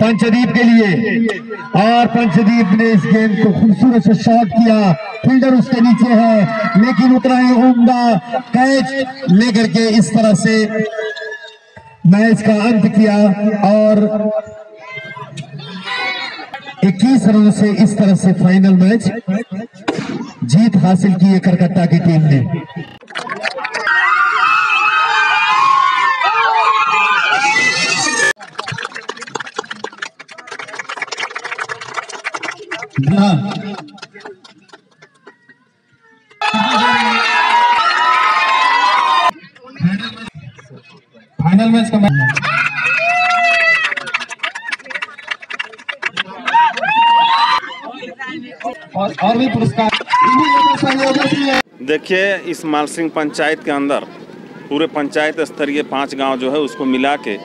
पंचदीप के लिए। और पंचदीप ने इस गेम को खूबसूरत से शॉट किया। फील्डर उसके नीचे है, लेकिन उतना ही उमदा कैच लेकर के इस तरह से मैच का अंत किया और 21 रनों से इस तरह से फाइनल मैच जीत हासिल की है कलकत्ता की टीम ने। फाइनल मैच का मैच और और भी पुरस्कार. देखिए, इस मालसिंह पंचायत के अंदर, पूरे पंचायत स्तरीय पाँच गाँव जो है, उसको मिला के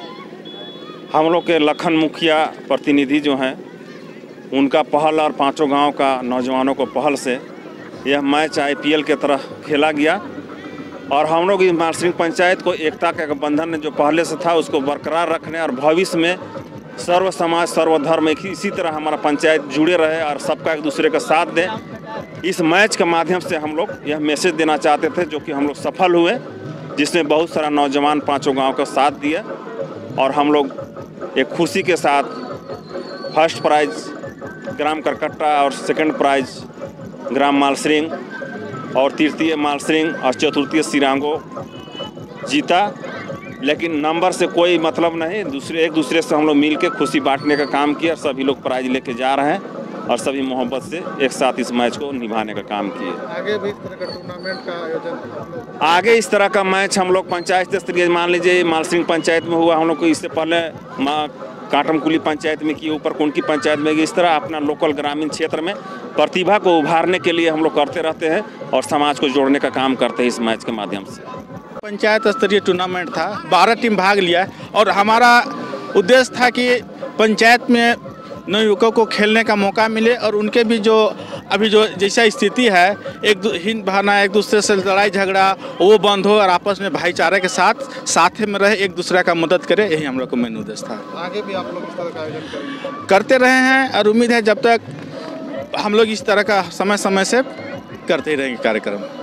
हम लोग के लखन मुखिया प्रतिनिधि जो हैं उनका पहल और पाँचों गाँव का नौजवानों को पहल से यह मैच आईपीएल के तरह खेला गया। और हम लोग इस मालसिंह पंचायत को एकता का बंधन जो पहले से था, उसको बरकरार रखने और भविष्य में सर्व समाज सर्वधर्म एक इसी तरह हमारा पंचायत जुड़े रहे और सबका एक दूसरे का साथ दें। इस मैच के माध्यम से हम लोग यह मैसेज देना चाहते थे, जो कि हम लोग सफल हुए, जिसमें बहुत सारा नौजवान पाँचों गाँव का साथ दिया और हम लोग एक खुशी के साथ फ़र्स्ट प्राइज ग्राम करकट्टा और सेकंड प्राइज ग्राम मालसरिंग और तृतीय मालसरिंग और चतुर्थीय सिरांगो जीता। लेकिन नंबर से कोई मतलब नहीं दूसरे एक दूसरे से हम लोग मिल के खुशी बांटने का काम किया सभी लोग प्राइज लेके जा रहे हैं और सभी मोहब्बत से एक साथ इस मैच को निभाने का काम किए। आगे भी इस तरह का टूर्नामेंट का आयोजन आगे इस तरह का मैच हम लोग पंचायत स्तरीय मान लीजिए मालसिंह पंचायत में हुआ हम लोग को इससे पहले काटमकुली पंचायत में किए ऊपर कुंडकी पंचायत में। इस तरह अपना लोकल ग्रामीण क्षेत्र में प्रतिभा को उभारने के लिए हम लोग करते रहते हैं और समाज को जोड़ने का काम करते हैं इस मैच के माध्यम से पंचायत स्तरीय टूर्नामेंट था, बारह टीम भाग लिया और हमारा उद्देश्य था कि पंचायत में नवयुवकों को खेलने का मौका मिले और उनके भी जो अभी जो जैसा स्थिति है एक हिंद भावना एक दूसरे से लड़ाई झगड़ा वो बंद हो और आपस में भाईचारे के साथ साथ में रहे एक दूसरे का मदद करे यही हम लोग को मेन उद्देश्य था। आगे भी आप लोग इस तरह का आयोजन करते रहे हैं और उम्मीद है जब तक हम लोग इस तरह का समय समय से करते ही रहेंगे कार्यक्रम।